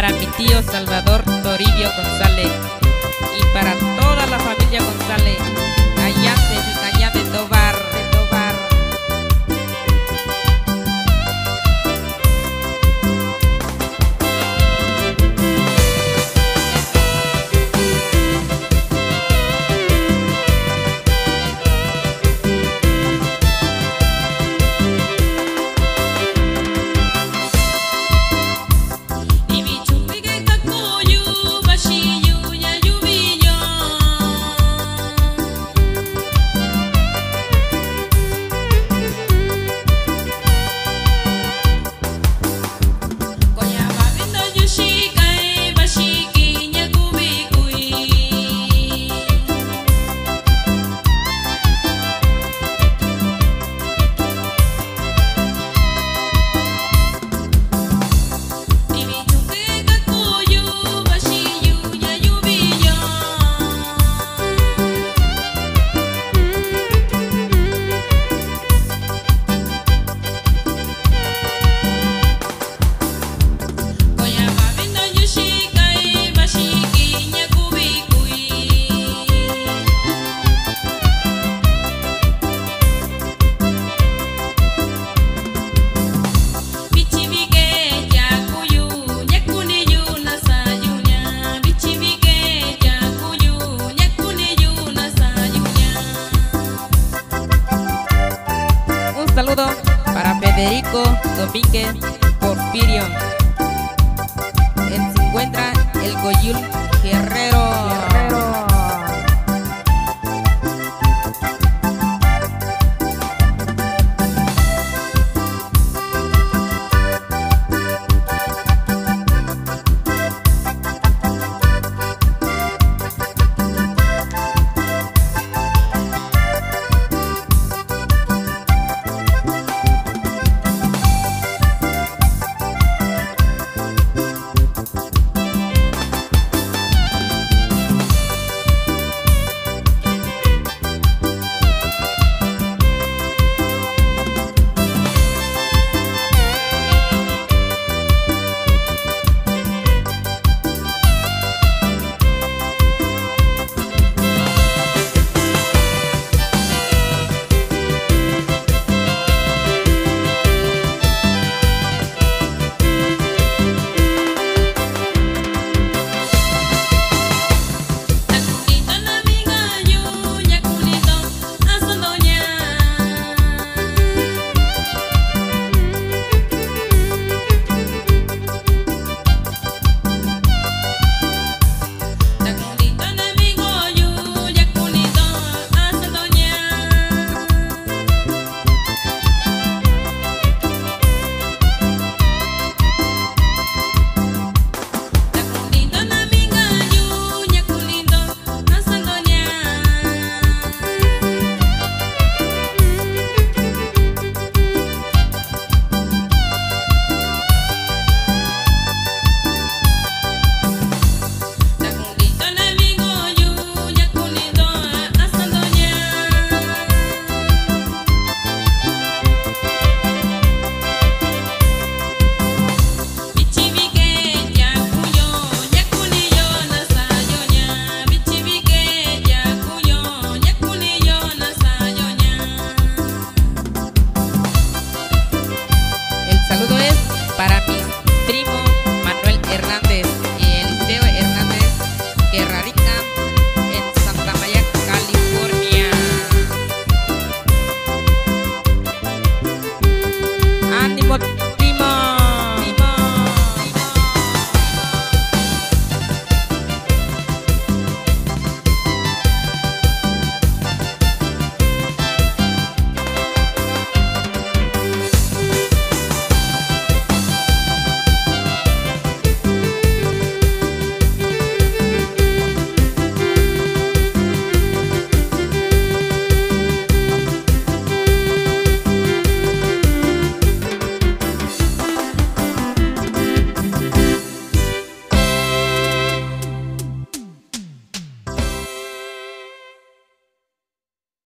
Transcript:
para mi tío Salvador Toribio González y para saludo para Federico Domínguez Porfirio. Él se encuentra el Coyul